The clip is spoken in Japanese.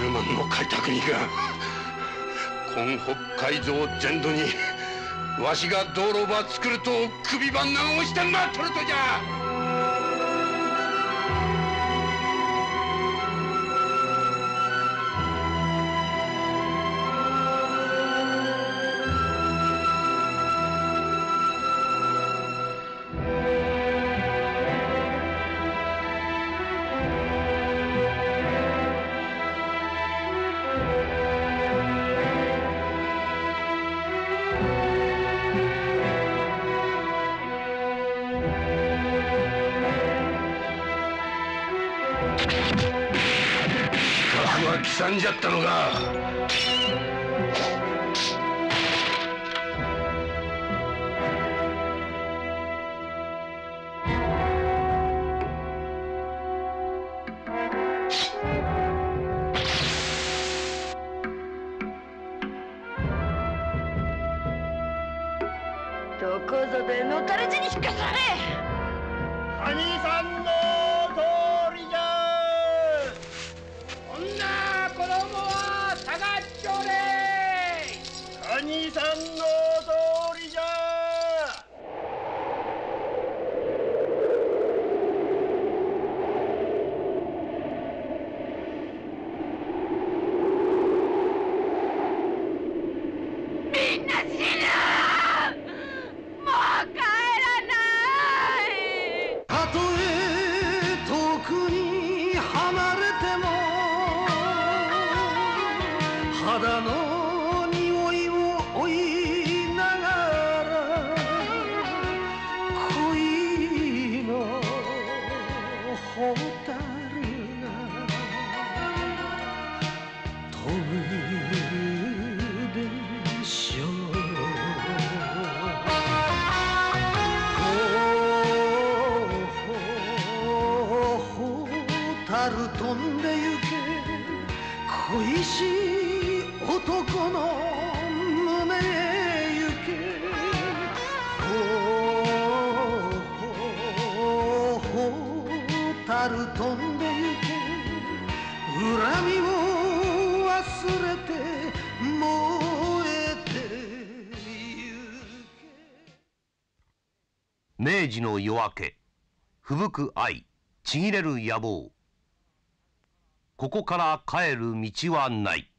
10万の開拓人が今北海道全土にわしが道路ば作ると首ば長押して待っとるとじゃ。は刻んじゃったのがどこぞでのたれ死に引かされ兄さんのれ兄さんの通蛍が飛ぶでしょう。蛍飛んでゆけ恋しい男の春飛んでゆけ。恨みを忘れて燃えてゆけ。明治の夜明け。吹雪く愛ちぎれる野望。ここから帰る道はない。